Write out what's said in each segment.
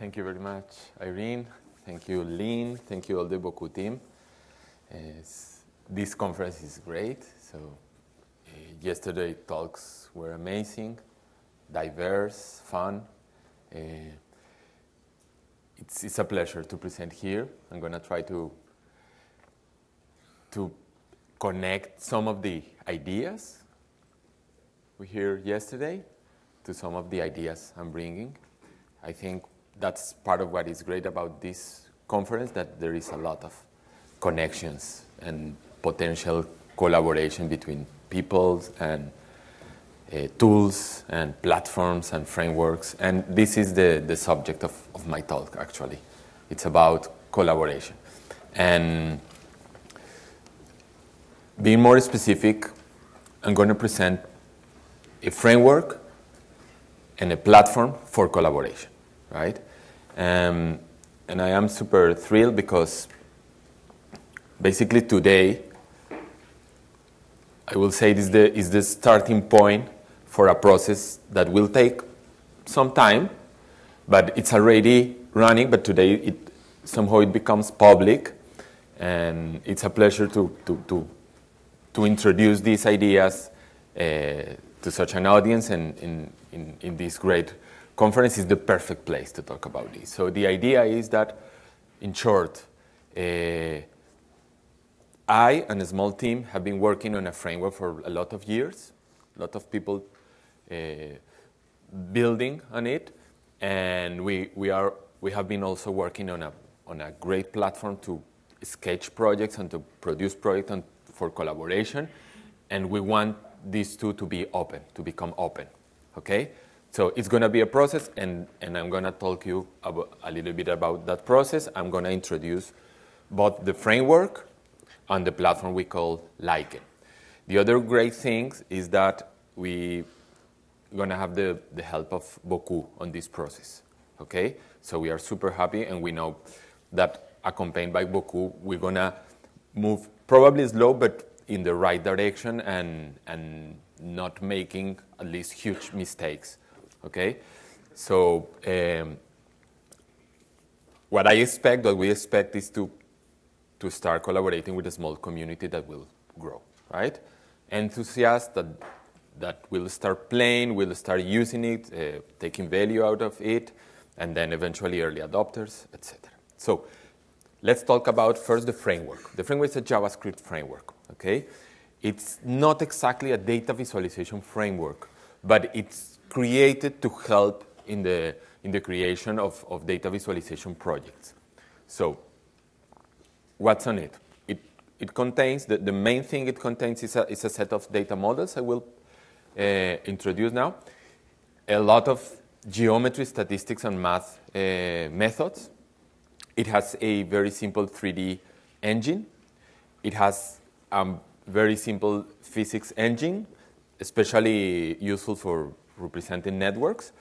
Thank you very much, Irene. Thank you, Lynn. Thank you, all the Bocoup team. Uh, this conference is great. So, uh, yesterday talks were amazing, diverse, fun. Uh, it's, it's a pleasure to present here. I'm going to try to to connect some of the ideas we heard yesterday to some of the ideas I'm bringing. I think that's part of what is great about this conference, that there is a lot of connections and potential collaboration between peoples and uh, tools and platforms and frameworks. And this is the, the subject of, of my talk, actually. It's about collaboration. And being more specific, I'm going to present a framework and a platform for collaboration, right? Um, and I am super thrilled because basically today, I will say this the, is the starting point for a process that will take some time, but it's already running, but today it, somehow it becomes public, and it's a pleasure to, to, to to introduce these ideas uh, to such an audience and in, in, in, this great conference is the perfect place to talk about this. So the idea is that, in short, uh, I and a small team have been working on a framework for a lot of years, a lot of people uh, building on it, and we, we, are, we have been also working on a, on a great platform to sketch projects and to produce projects and for collaboration, and we want these two to be open, to become open, okay? So it's going to be a process, and, and I'm going to talk you about, a little bit about that process. I'm going to introduce both the framework and the platform we call Lichen. The other great thing is that we're going to have the, the help of Bocoup on this process, okay? So we are super happy, and we know that accompanied by Bocoup, we're going to move probably slow, but in the right direction and, and not making at least huge mistakes. Okay? So, um, what I expect, what we expect, is to, to start collaborating with a small community that will grow, right? Enthusiasts that, that will start playing, will start using it, uh, taking value out of it, and then eventually early adopters, etc. So, Let's talk about first the framework. The framework is a JavaScript framework, okay? It's not exactly a data visualization framework, but it's created to help in the, in the creation of, of data visualization projects. So what's on it? It, it contains, the, the main thing it contains is a, is a set of data models I will uh, introduce now. A lot of geometry, statistics, and math uh, methods it has a very simple 3D engine. It has a very simple physics engine, especially useful for representing networks.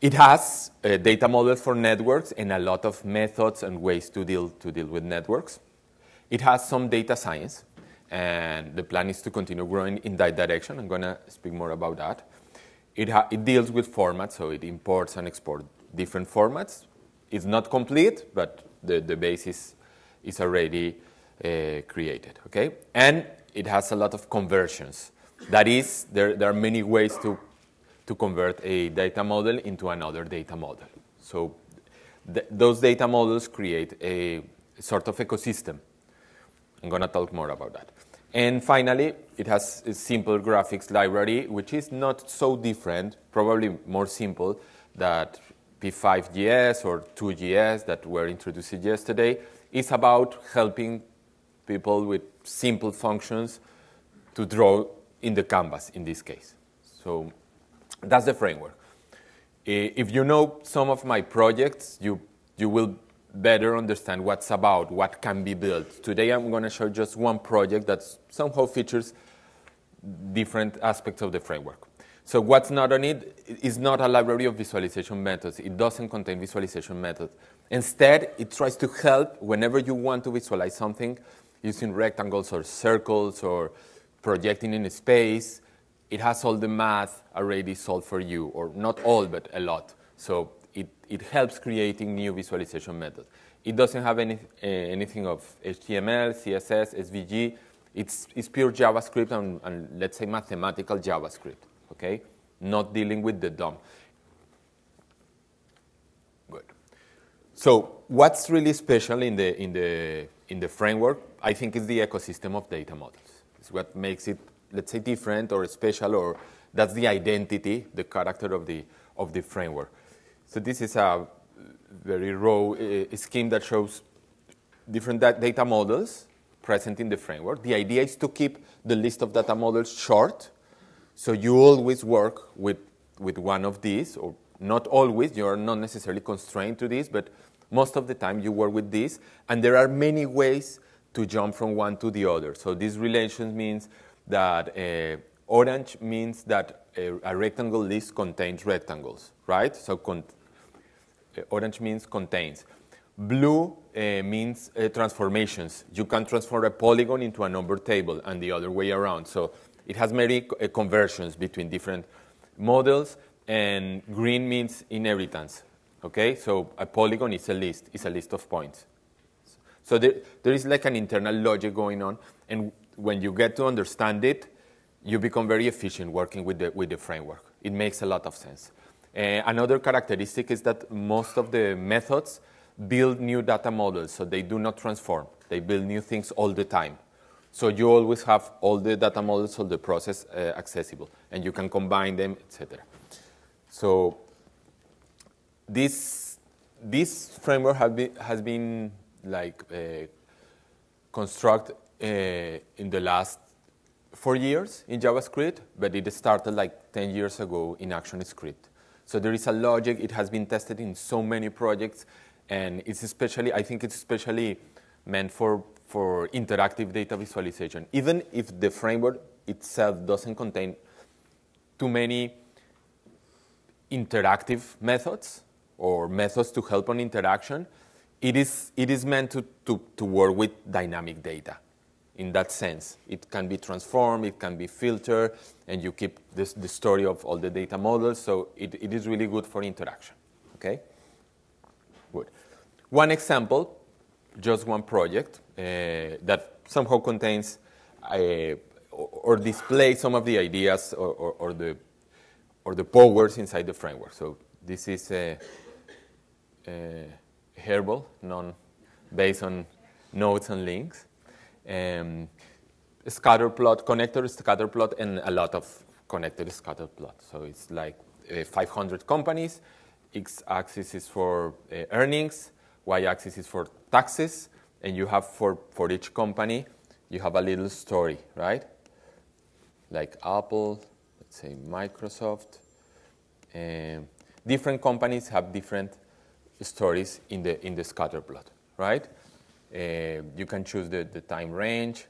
It has a data model for networks and a lot of methods and ways to deal, to deal with networks. It has some data science, and the plan is to continue growing in that direction. I'm going to speak more about that. It, it deals with formats, so it imports and exports different formats it's not complete, but the, the basis is already uh, created, okay? And it has a lot of conversions. That is, there, there are many ways to, to convert a data model into another data model. So th those data models create a sort of ecosystem. I'm going to talk more about that. And finally, it has a simple graphics library, which is not so different, probably more simple, that P5JS or Two.js that were introduced yesterday is about helping people with simple functions to draw in the canvas in this case. So that's the framework. If you know some of my projects, you, you will better understand what's about, what can be built. Today I'm going to show just one project that somehow features different aspects of the framework. So what's not on it is not a library of visualization methods. It doesn't contain visualization methods. Instead, it tries to help whenever you want to visualize something using rectangles or circles or projecting in space. It has all the math already solved for you, or not all, but a lot. So it, it helps creating new visualization methods. It doesn't have any, uh, anything of HTML, CSS, SVG. It's, it's pure JavaScript and, and let's say mathematical JavaScript, okay? Not dealing with the DOM. Good. So what's really special in the, in the, in the framework, I think, is the ecosystem of data models. It's what makes it, let's say, different or special, or that's the identity, the character of the, of the framework. So this is a very raw uh, scheme that shows different data models present in the framework. The idea is to keep the list of data models short, so you always work with, with one of these, or not always, you're not necessarily constrained to this, but most of the time you work with this, and there are many ways to jump from one to the other. So this relation means that uh, orange means that a, a, rectangle list contains rectangles, right? So con uh, orange means contains. Blue uh, means uh, transformations. You can transform a polygon into a number table and the other way around. So it has many uh, conversions between different models. And green means inheritance. Okay, so a polygon is a list, is a list of points. So there, there is like an internal logic going on, and when you get to understand it, you become very efficient working with the, with the framework. It makes a lot of sense. Uh, another characteristic is that most of the methods build new data models, so they do not transform. They build new things all the time. So you always have all the data models of the process uh, accessible, and you can combine them, etc. So this this framework been, has been like uh, constructed uh, in the last four years in JavaScript, but it started like 10 years ago in ActionScript. So there is a logic. It has been tested in so many projects, and it's especially, I think it's especially meant for, for interactive data visualization. Even if the framework itself doesn't contain too many interactive methods, or methods to help on interaction, it is, it is meant to, to, to work with dynamic data in that sense. It can be transformed, it can be filtered, and you keep this, the story of all the data models, so it, it is really good for interaction, okay? Good. One example, just one project uh, that somehow contains uh, or displays some of the ideas or, or, or, the, or the powers inside the framework. So this is a, uh, Herbal, non based on nodes and links. Um, scatter plot, connector scatter plot, and a lot of connected scatter plot. So it's like uh, 500 companies. X-axis is for uh, earnings, Y-axis is for taxes, and you have for, for each company, you have a little story, right? Like Apple, let's say Microsoft. Um, different companies have different stories in the, in the scatter plot, right? Uh, you can choose the, the time range.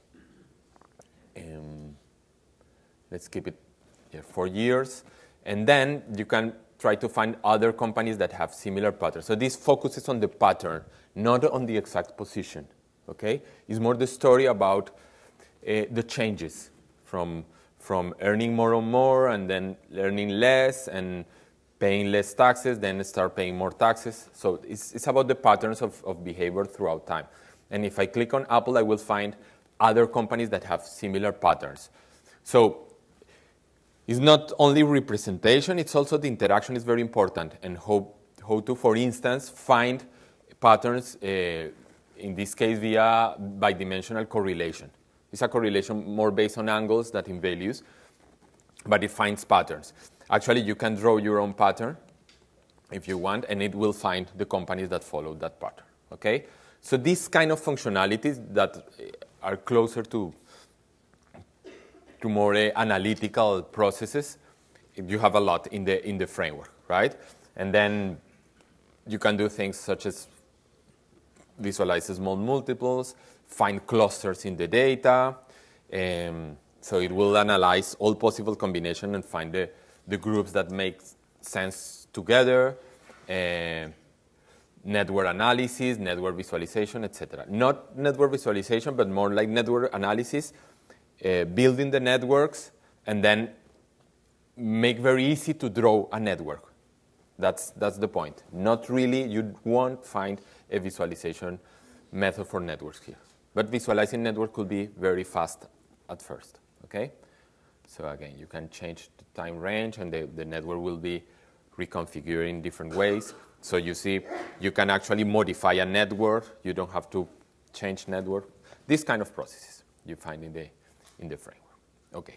Um, let's keep it here, for years. And then you can try to find other companies that have similar patterns. So this focuses on the pattern, not on the exact position, okay? It's more the story about uh, the changes from, from earning more and more and then earning less and paying less taxes, then start paying more taxes. So it's, it's about the patterns of, of behavior throughout time. And if I click on Apple, I will find other companies that have similar patterns. So it's not only representation, it's also the interaction is very important. And how, how to, for instance, find patterns, uh, in this case via bidimensional correlation. It's a correlation more based on angles than in values, but it finds patterns. Actually, you can draw your own pattern if you want, and it will find the companies that follow that pattern. Okay? So these kind of functionalities that are closer to, to more uh, analytical processes, you have a lot in the, in the framework, right? And then you can do things such as visualize small multiples, find clusters in the data. Um, so it will analyze all possible combinations and find the, the groups that make sense together, uh, network analysis, network visualization, etc. Not network visualization, but more like network analysis, uh, building the networks, and then make very easy to draw a network. That's, that's the point. Not really, you won't find a visualization method for networks here. But visualizing network could be very fast at first, okay? So again, you can change the time range and the, the network will be reconfigured in different ways. So you see, you can actually modify a network. You don't have to change network. These kind of processes you find in the, in the framework. Okay.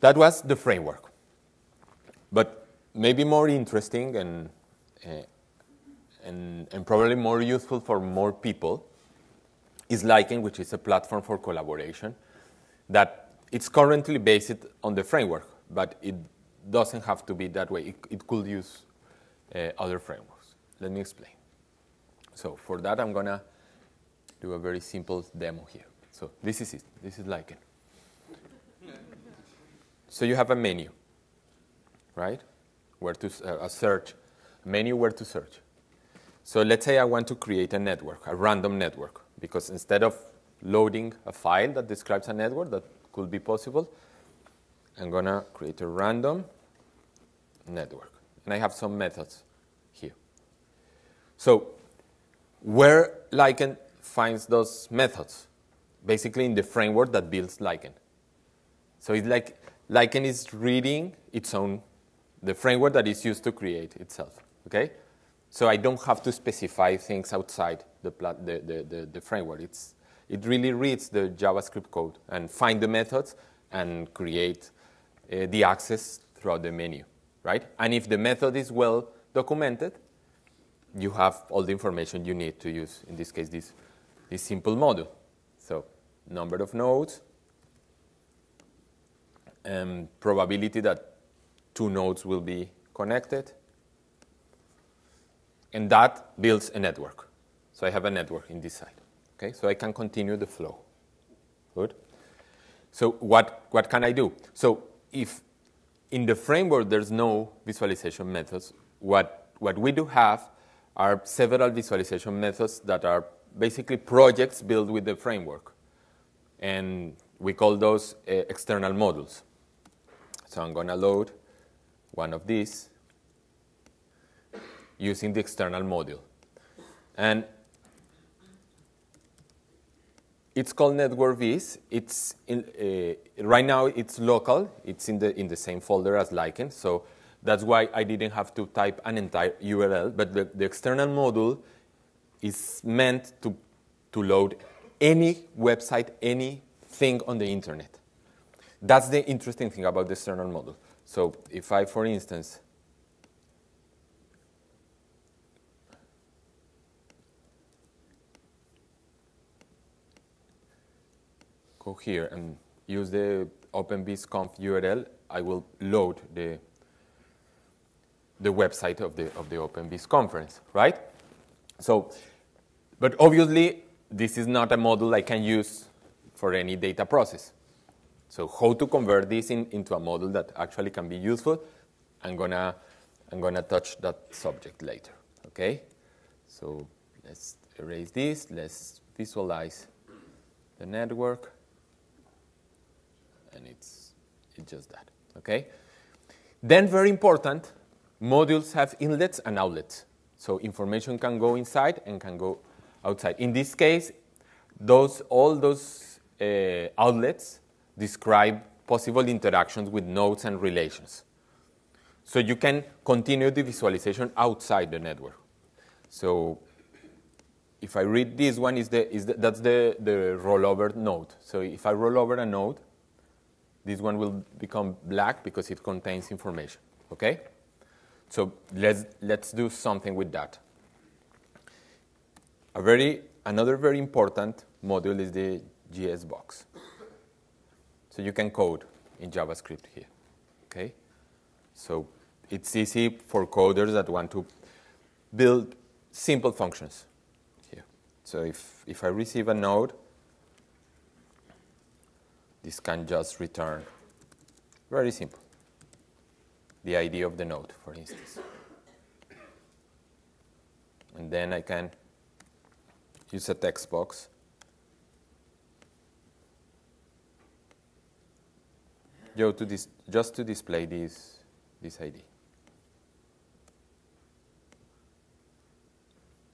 That was the framework. But maybe more interesting and, uh, and, and probably more useful for more people is Lichen, which is a platform for collaboration that it's currently based on the framework, but it doesn't have to be that way. It, it could use uh, other frameworks. Let me explain. So for that, I'm going to do a very simple demo here. So this is it. This is Lichen. so you have a menu, right? Where to uh, a search, menu where to search. So let's say I want to create a network, a random network, because instead of loading a file that describes a network that could be possible, I'm going to create a random network. And I have some methods here. So where Lichen finds those methods? Basically in the framework that builds Lichen. So it's like Lichen is reading its own, the framework that is used to create itself, okay? So I don't have to specify things outside the, the, the, the, the framework. It's, it really reads the JavaScript code and find the methods and create uh, the access throughout the menu, right? And if the method is well documented, you have all the information you need to use, in this case, this, this simple module. So number of nodes, and probability that two nodes will be connected, and that builds a network. So I have a network in this side. Okay, so I can continue the flow. Good. So what, what can I do? So if in the framework there's no visualization methods, what, what we do have are several visualization methods that are basically projects built with the framework. And we call those uh, external modules. So I'm going to load one of these using the external module. And it's called Network Viz. It's in, uh, right now it's local. It's in the in the same folder as Lichen. So that's why I didn't have to type an entire URL. But the, the external module is meant to to load any website, anything on the internet. That's the interesting thing about the external module. So if I, for instance, go here and use the OpenVisConf URL, I will load the, the website of the, of the OpenVis conference, right? So, but obviously, this is not a model I can use for any data process. So how to convert this in, into a model that actually can be useful, I'm gonna, I'm gonna touch that subject later, okay? So let's erase this, let's visualize the network and it's, it's just that, okay? Then very important, modules have inlets and outlets. So information can go inside and can go outside. In this case, those, all those uh, outlets describe possible interactions with nodes and relations. So you can continue the visualization outside the network. So if I read this one, is the, is the, that's the, the rollover node. So if I roll over a node, this one will become black because it contains information, okay? So let's, let's do something with that. A very, another very important module is the JS box. So you can code in JavaScript here, okay? So it's easy for coders that want to build simple functions here. So if, if I receive a node, this can just return very simple the ID of the node, for instance. And then I can use a text box. Yo, to this, just to display this, this ID.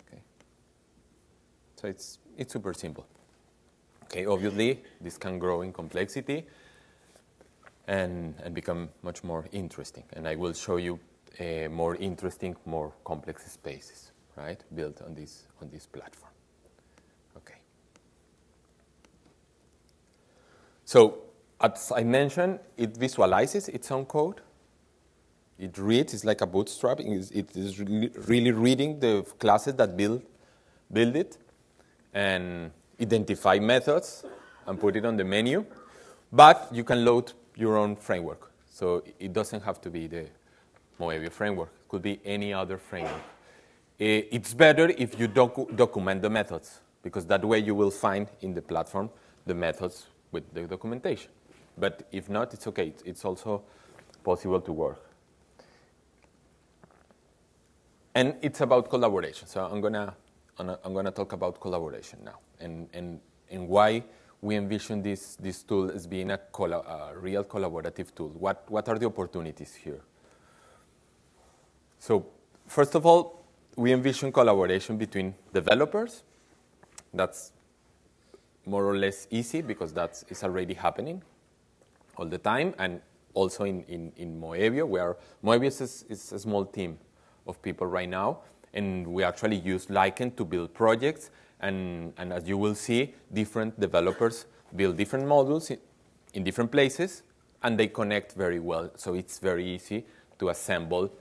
Okay. So it's, it's super simple. Okay, obviously, this can grow in complexity and, and become much more interesting. And I will show you uh, more interesting, more complex spaces, right, built on this, on this platform. Okay. So as I mentioned, it visualizes its own code. It reads, it's like a bootstrap. It is really reading the classes that build, build it and identify methods and put it on the menu. But you can load your own framework. So it doesn't have to be the Moebio framework. It could be any other framework. Eh, it's better if you docu document the methods, because that way you will find in the platform the methods with the documentation. But if not, it's okay. It's also possible to work. And it's about collaboration. So I'm gonna I'm gonna talk about collaboration now and and and why we envision this this tool as being a, a real collaborative tool. What what are the opportunities here? So first of all, we envision collaboration between developers. That's more or less easy because that's is already happening all the time, and also in, in, in Moebio, where Moebio is, is a small team of people right now, and we actually use Lichen to build projects, and, and as you will see, different developers build different modules in, in different places, and they connect very well, so it's very easy to assemble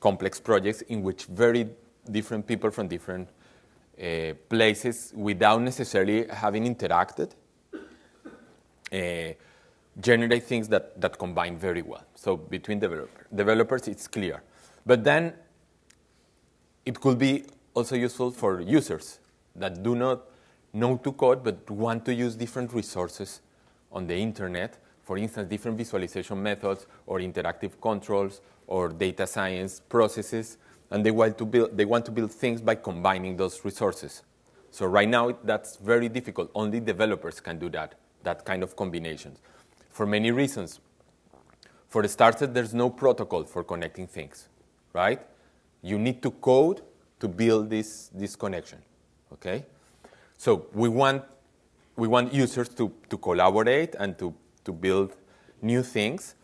complex projects in which very different people from different uh, places without necessarily having interacted uh, generate things that, that combine very well. So between developer, developers, it's clear. But then it could be also useful for users that do not know to code but want to use different resources on the internet. For instance, different visualization methods or interactive controls or data science processes. And they want to build, they want to build things by combining those resources. So right now, that's very difficult. Only developers can do that, that kind of combinations for many reasons. For the starters, there's no protocol for connecting things, right? You need to code to build this, this connection, okay? So we want, we want users to, to collaborate and to, to build new things.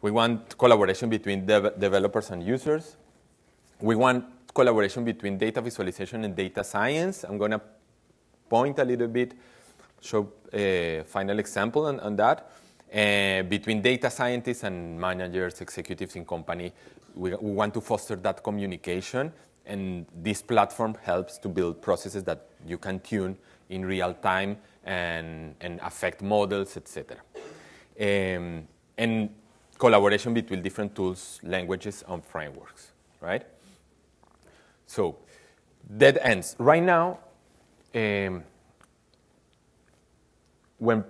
We want collaboration between dev developers and users. We want collaboration between data visualization and data science. I'm going to point a little bit, show a final example on, on that. Uh, between data scientists and managers, executives in company. We, we, want to foster that communication, and this platform helps to build processes that you can tune in real time and, and affect models, etc. Um, and collaboration between different tools, languages, and frameworks, right? So, that ends. Right now, um, when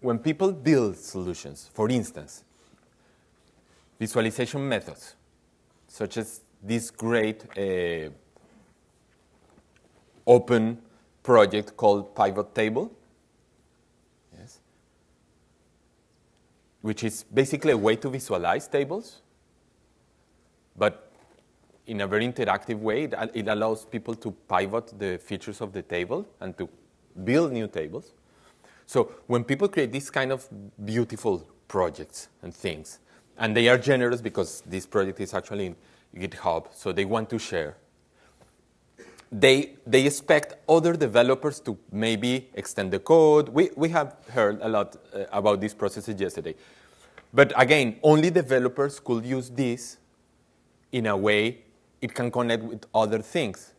when people build solutions, for instance, visualization methods, such as this great uh, open project called Pivot Table, yes, which is basically a way to visualize tables, but in a very interactive way. It allows people to pivot the features of the table and to build new tables. So when people create these kind of beautiful projects and things, and they are generous because this project is actually in GitHub, so they want to share. They, they expect other developers to maybe extend the code. We, we have heard a lot uh, about these processes yesterday. But again, only developers could use this in a way it can connect with other things.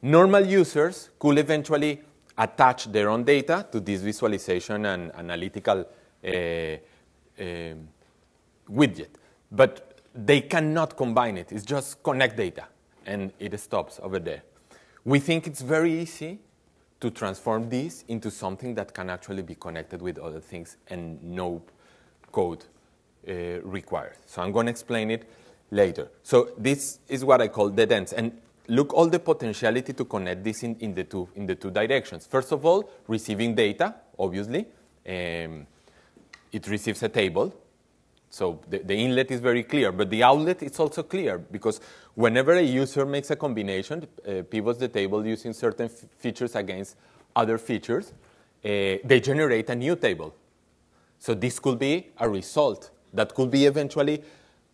Normal users could eventually attach their own data to this visualization and analytical uh, uh, widget. But they cannot combine it. It's just connect data, and it stops over there. We think it's very easy to transform this into something that can actually be connected with other things and no code uh, required. So I'm going to explain it later. So this is what I call dead ends. And look all the potentiality to connect this in, in, the, two, in the two directions. First of all, receiving data, obviously. Um, it receives a table. So the, the, inlet is very clear, but the outlet is also clear because whenever a user makes a combination, uh, pivots the table using certain features against other features, uh, they generate a new table. So this could be a result that could be eventually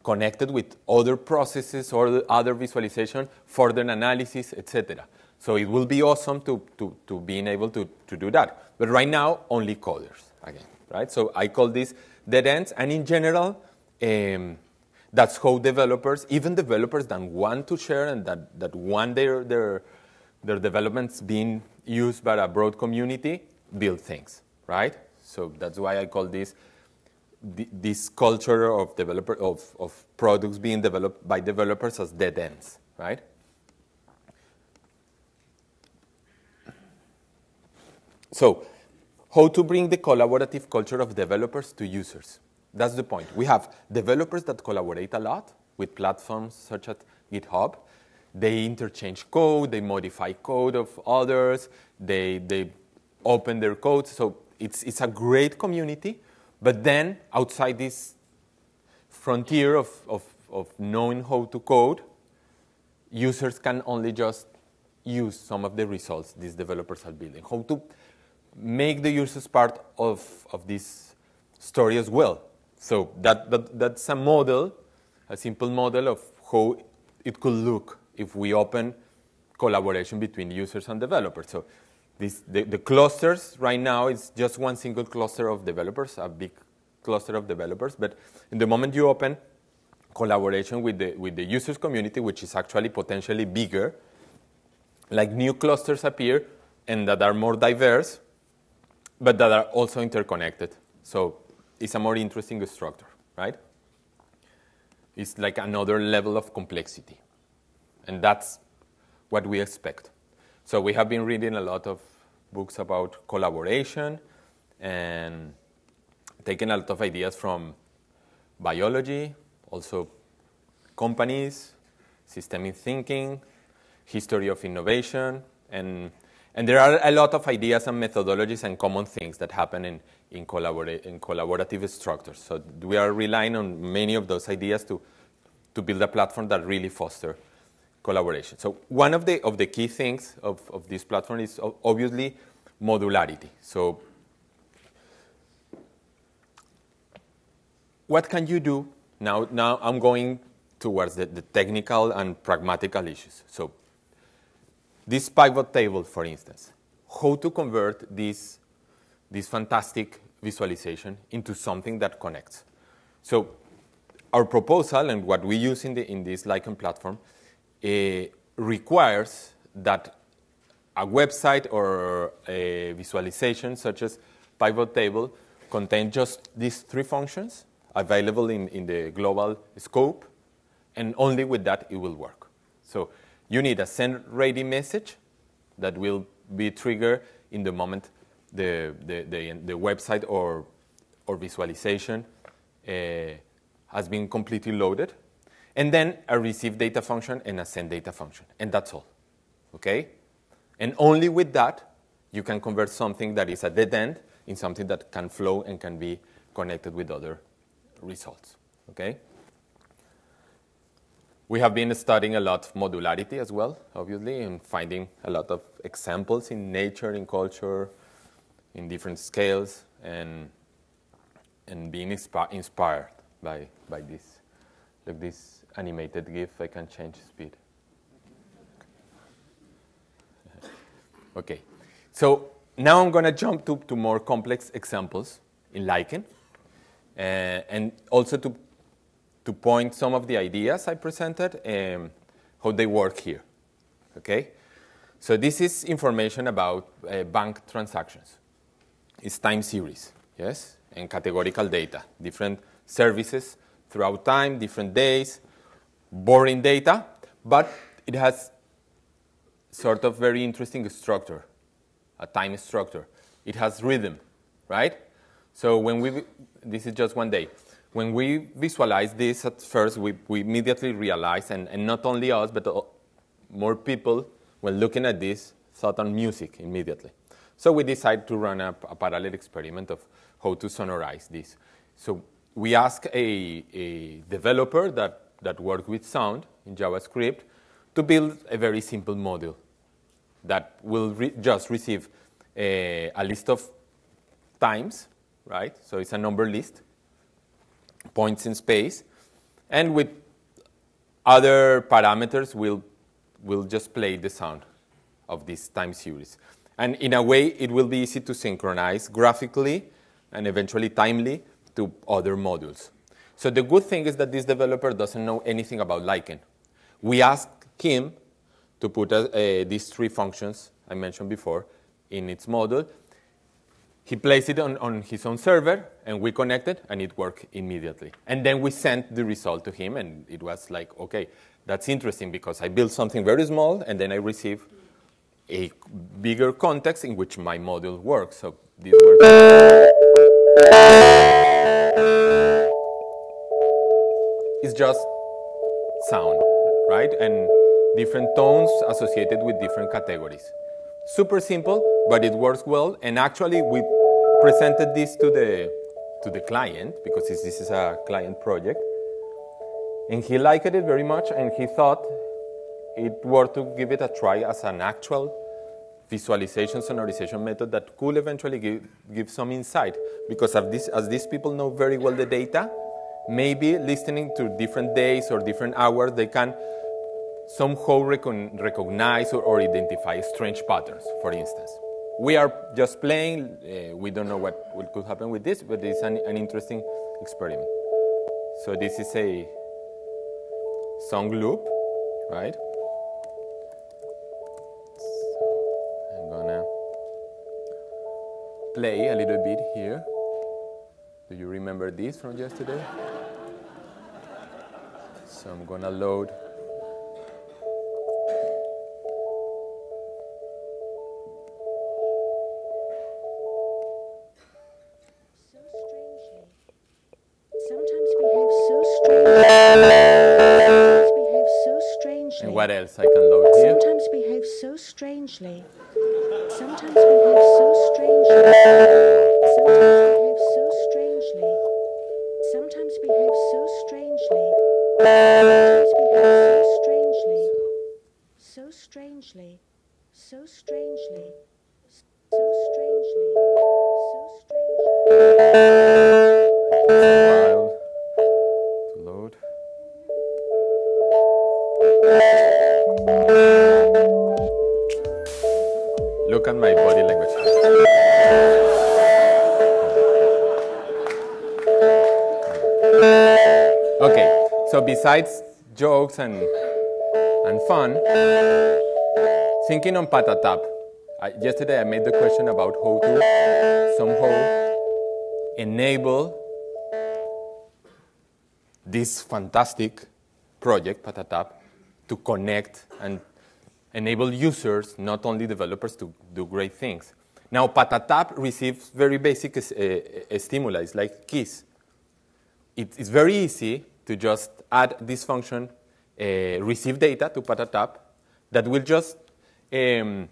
connected with other processes or other visualization, further analysis, etc. So it will be awesome to, to, to being able to, to do that. But right now, only coders, again, right? So I call this dead ends, and in general, um, that's how developers, even developers that want to share and that, that want their, their, their developments being used by a broad community, build things, right? So that's why I call this this culture of developer of, of products being developed by developers as dead ends, right? So, how to bring the collaborative culture of developers to users? That's the point. We have developers that collaborate a lot with platforms such as GitHub. They interchange code, they modify code of others, they, they open their code. So it's, it's a great community but then, outside this frontier of, of, of knowing how to code, users can only just use some of the results these developers are building. How to make the users part of, of this story as well. So that, that, that's a model, a simple model of how it could look if we open collaboration between users and developers. So this, the, the clusters right now is just one single cluster of developers, a big cluster of developers. But in the moment you open collaboration with the, with the users community, which is actually potentially bigger, like new clusters appear and that are more diverse, but that are also interconnected. So it's a more interesting structure, right? It's like another level of complexity. And that's what we expect. So we have been reading a lot of books about collaboration and taking a lot of ideas from biology, also companies, systemic thinking, history of innovation, and, and there are a lot of ideas and methodologies and common things that happen in, in, collabora- in collaborative structures. So we are relying on many of those ideas to, to build a platform that really foster collaboration. So one of the, of the key things of, of this platform is obviously modularity. So what can you do? Now, now I'm going towards the, the technical and pragmatical issues. So this pivot table, for instance, how to convert this, this fantastic visualization into something that connects. So our proposal and what we use in, the, in this Lichen platform uh, requires that a website or a visualization such as pivot table contain just these three functions available in, in the global scope, and only with that it will work. So you need a send ready message that will be triggered in the moment the, the, the, the website or, or visualization uh, has been completely loaded and then a receive data function and a send data function. And that's all. Okay? And only with that, you can convert something that is a dead end in something that can flow and can be connected with other results. Okay? We have been studying a lot of modularity as well, obviously, and finding a lot of examples in nature, in culture, in different scales, and, and being inspi inspired by, by this. Look, this animated GIF, I can change speed. Okay, so now I'm going to jump to, to more complex examples in Lichen, uh, and also to, to point some of the ideas I presented and um, how they work here. Okay, so this is information about uh, bank transactions. It's time series, yes, and categorical data, different services throughout time, different days, boring data, but it has sort of very interesting structure, a time structure. It has rhythm, right? So when we, this is just one day. When we visualize this at first, we, we immediately realize, and, and not only us, but uh, more people, when looking at this, thought on music immediately. So we decided to run a, a parallel experiment of how to sonorize this. So we ask a, a developer that that work with sound in JavaScript to build a very simple module that will re just receive a, a list of times, right? So it's a number list, points in space, and with other parameters, we'll, we'll just play the sound of this time series. And in a way, it will be easy to synchronize graphically and eventually timely to other modules. So the good thing is that this developer doesn't know anything about Lichen. We asked him to put uh, these three functions I mentioned before in its model. He placed it on, on his own server, and we connected, and it worked immediately. And then we sent the result to him, and it was like, okay, that's interesting because I built something very small, and then I receive a bigger context in which my model works. So this works. It's just sound, right? And different tones associated with different categories. Super simple, but it works well. And actually, we presented this to the, to the client because this, is a client project. And he liked it very much, and he thought it worth to give it a try as an actual visualization sonorization method that could eventually give, give some insight. Because this, as these people know very well the data, maybe listening to different days or different hours, they can somehow recon recognize or, or, identify strange patterns, for instance. We are just playing, uh, we don't know what, could happen with this, but it's an, an interesting experiment. So this is a song loop, right? So I'm gonna play a little bit here. Do you remember this from yesterday? So I'm gonna load strangely. Sometimes behave so strangely. Besides jokes and, and fun, thinking on Patatap, I, yesterday I made the question about how to somehow enable this fantastic project, Patatap, to connect and enable users, not only developers, to do great things. Now, Patatap receives very basic uh, stimuli, like keys. It, it's very easy to just add this function, uh, receive data to Patatap, that will just um,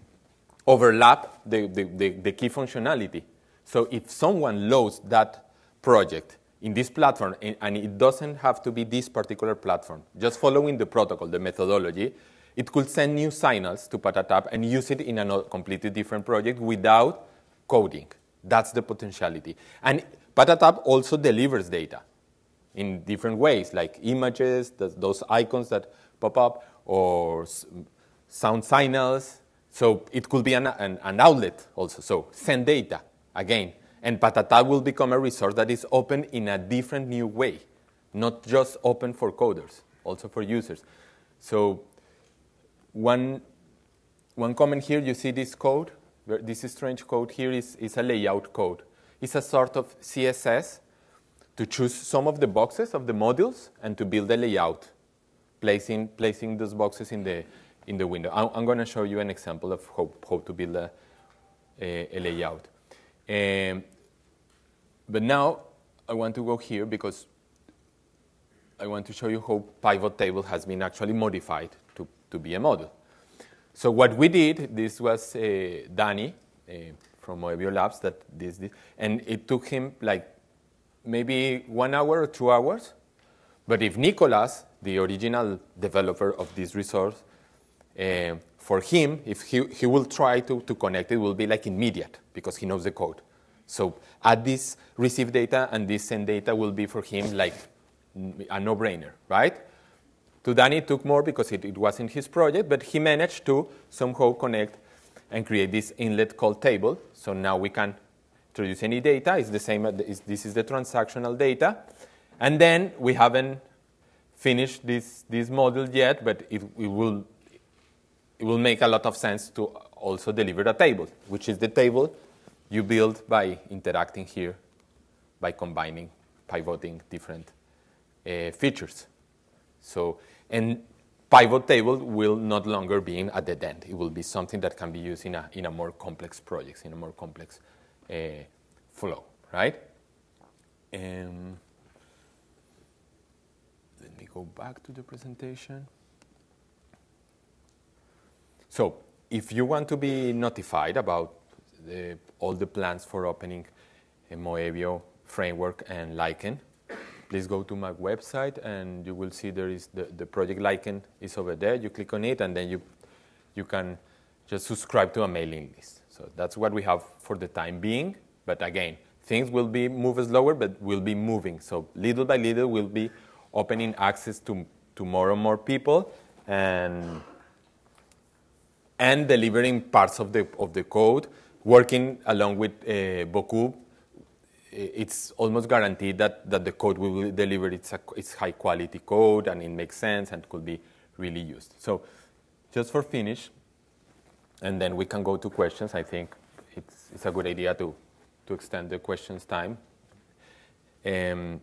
overlap the, the, the, the key functionality. So if someone loads that project in this platform, and it doesn't have to be this particular platform, just following the protocol, the methodology, it could send new signals to Patatap and use it in a completely different project without coding. That's the potentiality. And Patatap also delivers data in different ways, like images, those icons that pop up, or sound signals. So it could be an, an, an outlet also. So send data again. And Patata will become a resource that is open in a different new way, not just open for coders, also for users. So one, one comment here, you see this code, this strange code here is, is a layout code. It's a sort of CSS to choose some of the boxes of the modules and to build a layout, placing, placing those boxes in the, in the window. I'm, I'm going to show you an example of how, how to build a, a, a layout. Um, but now I want to go here because I want to show you how pivot table has been actually modified to, to be a model. So what we did, this was uh, Danny uh, from Moebio Labs that this, this, and it took him like maybe one hour or two hours But if Nicolas, the original developer of this resource, uh, for him, if he, he will try to, to connect, it will be like immediate because he knows the code. So add this receive data and this send data will be for him like a no-brainer, right? To Danny, it took more because it, it wasn't his project, but he managed to somehow connect and create this inlet called table. So now we can introduce any data. It's the same, this is the transactional data. And then we haven't finished this, this model yet, but it, it, will, it will make a lot of sense to also deliver a table, which is the table you build by interacting here, by combining, pivoting different uh, features. So, and pivot table will not longer be a dead end. It will be something that can be used in a, in a more complex projects, in a more complex flow, right? Um, let me go back to the presentation. So if you want to be notified about the, all the plans for opening a Moebio framework and Lichen, please go to my website and you will see there is the, the project Lichen is over there. You click on it and then you, you can just subscribe to a mailing list. So that's what we have for the time being. But again, things will be move slower, but will be moving. So little by little, we'll be opening access to, to more and more people and, and delivering parts of the, of the code, working along with uh, Bocoup it's almost guaranteed that, that the code will deliver it's, it's high quality code and it makes sense and could be really used. So just for finish, and then we can go to questions. I think it's, it's a good idea to, to extend the questions time. Um,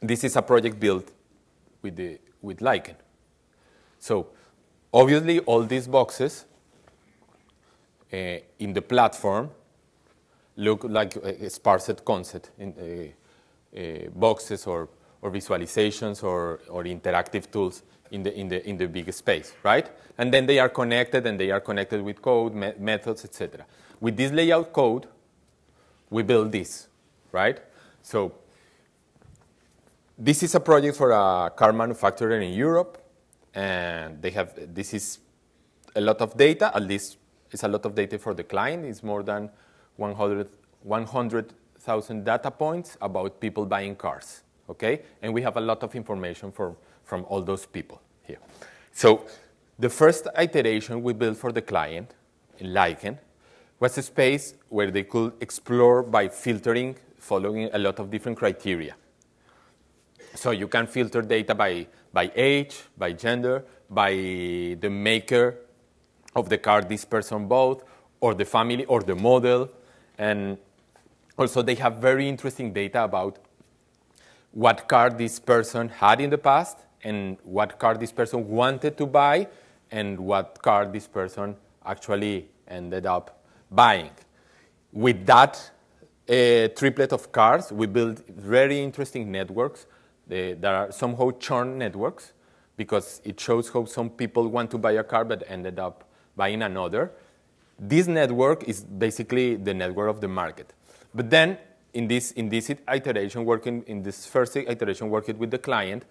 this is a project built with, the, with Lichen. So obviously all these boxes uh, in the platform look like a sparsed concept in uh, uh, boxes or, or visualizations or, or interactive tools in the, in, the, in the big space, right? And then they are connected and they are connected with code, me methods, etc. With this layout code, we build this, right? So this is a project for a car manufacturer in Europe, and they have, this is a lot of data, at least it's a lot of data for the client. It's more than 100,000 100, data points about people buying cars, okay? And we have a lot of information for, from all those people here. So the first iteration we built for the client in was a space where they could explore by filtering, following a lot of different criteria. So you can filter data by, by age, by gender, by the maker of the car this person bought, or the family, or the model, and also they have very interesting data about what car this person had in the past and what car this person wanted to buy and what car this person actually ended up buying. With that uh, triplet of cars, we built very interesting networks. They, there are somehow churn networks because it shows how some people want to buy a car but ended up buying another. This network is basically the network of the market. But then in this, in this iteration, working in this first iteration, working with the client,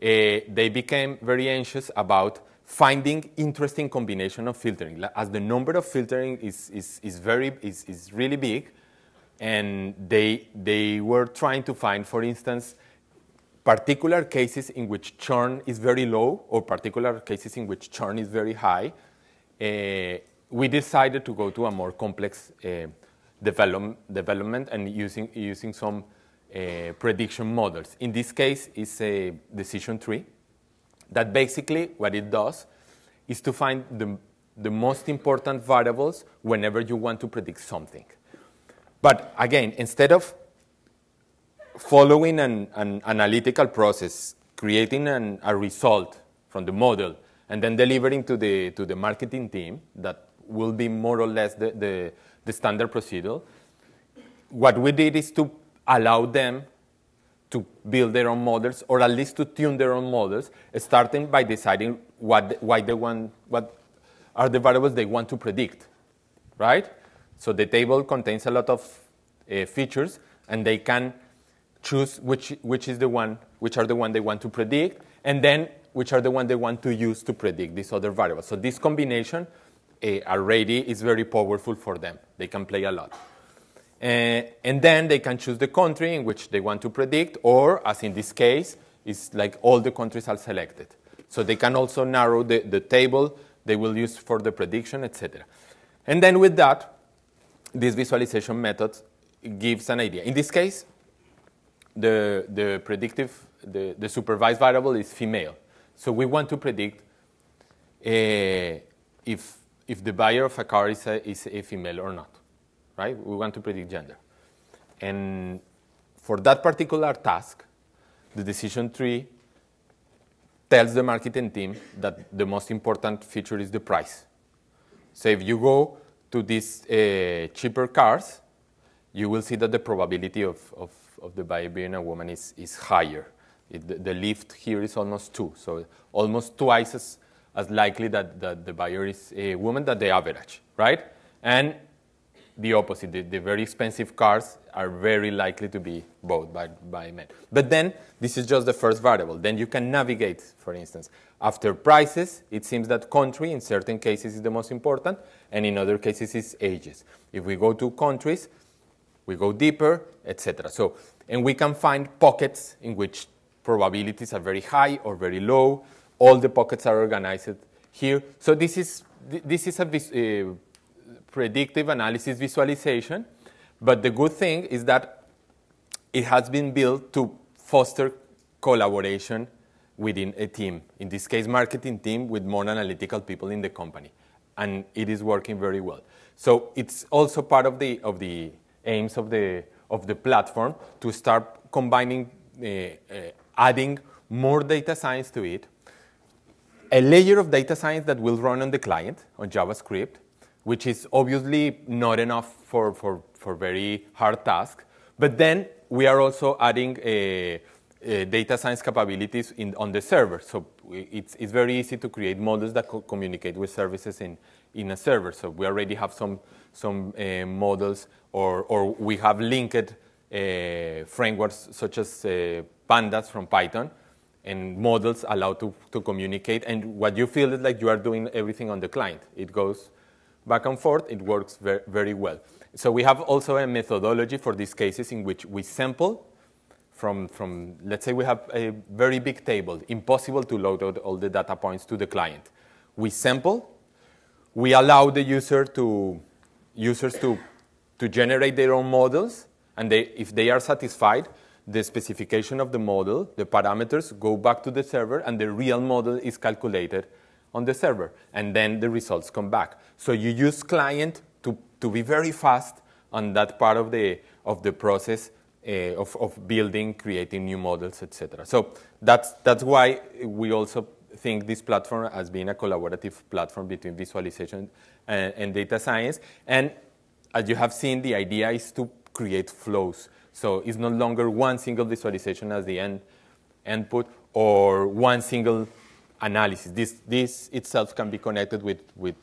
they became very anxious about finding interesting combination of filtering. As the number of filtering is, is, is, very, is, is really big, and they, they were trying to find, for instance, particular cases in which churn is very low or particular cases in which churn is very high. Uh, we decided to go to a more complex uh, develop, development and using, using some uh, prediction models. In this case, it's a decision tree that basically what it does is to find the, the most important variables whenever you want to predict something. But again, instead of following an, an analytical process, creating an, a result from the model, and then delivering to the, to the marketing team that will be more or less the, the, the standard procedure. What we did is to allow them to build their own models or at least to tune their own models, starting by deciding what, why they want, what are the variables they want to predict, right? So the table contains a lot of uh, features and they can choose which, which is the one, which are the one they want to predict, and then which are the one they want to use to predict these other variables. So this combination uh, already is very powerful for them. They can play a lot. Uh, and then they can choose the country in which they want to predict, or as in this case, it's like all the countries are selected. So they can also narrow the, the table they will use for the prediction, etc. And then with that, this visualization method gives an idea. In this case, the, the predictive, the, the supervised variable is female. So we want to predict uh, if, if the buyer of a car is a, is a female or not, right? We want to predict gender. And for that particular task, the decision tree tells the marketing team that the most important feature is the price. So if you go to these uh, cheaper cars, you will see that the probability of, of, of the buyer being a woman is, is higher. It, the, the, lift here is almost two, so almost twice as, as likely that, that the buyer is a woman than the average, right? And the opposite, the, the, very expensive cars are very likely to be bought by, by men. But then, this is just the first variable. Then you can navigate, for instance. After prices, it seems that country, in certain cases, is the most important, and in other cases, is ages. If we go to countries, we go deeper, etc. So, and we can find pockets in which probabilities are very high or very low. All the pockets are organized here. So this is, this is a uh, predictive analysis visualization. But the good thing is that it has been built to foster collaboration within a team. In this case, marketing team with more analytical people in the company. And it is working very well. So it's also part of the, of the aims of the, of the platform to start combining uh, uh, adding more data science to it, a layer of data science that will run on the client, on JavaScript, which is obviously not enough for, for, for very hard tasks. But then we are also adding a, a data science capabilities in, on the server. So it's, it's very easy to create models that co communicate with services in, in a server. So we already have some, some uh, models, or, or we have linked uh, frameworks such as uh, pandas from Python, and models allow to, to communicate. And what you feel is like you are doing everything on the client. It goes back and forth. It works very, very well. So we have also a methodology for these cases in which we sample from, from, let's say we have a very big table, impossible to load all the data points to the client. We sample, we allow the user to, users to, to generate their own models, and they, if they are satisfied, the specification of the model, the parameters go back to the server, and the real model is calculated on the server. And then the results come back. So you use client to, to be very fast on that part of the, of the process uh, of, of building, creating new models, etc. So that's, that's why we also think this platform as being a collaborative platform between visualization and, and data science. And as you have seen, the idea is to create flows. So it's no longer one single visualization as the end input or one single analysis. This, this itself can be connected with, with,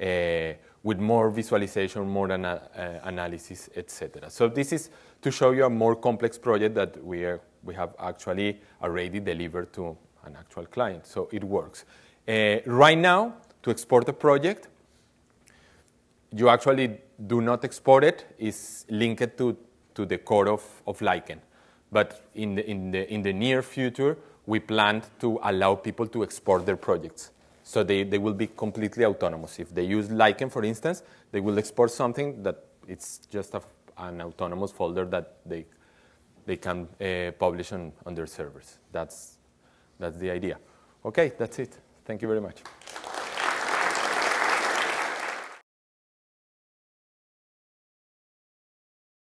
uh, with more visualization, more uh, analysis, etc. So this is to show you a more complex project that we, are, we have actually already delivered to an actual client. So it works. Uh, right now, to export a project, you actually do not export it. It's linked to to the core of, of Lichen. But in the, in, the, in the near future, we plan to allow people to export their projects. So they, they will be completely autonomous. If they use Lichen, for instance, they will export something that it's just a, an autonomous folder that they, they can uh, publish on, on their servers. That's, that's the idea. Okay, that's it. Thank you very much.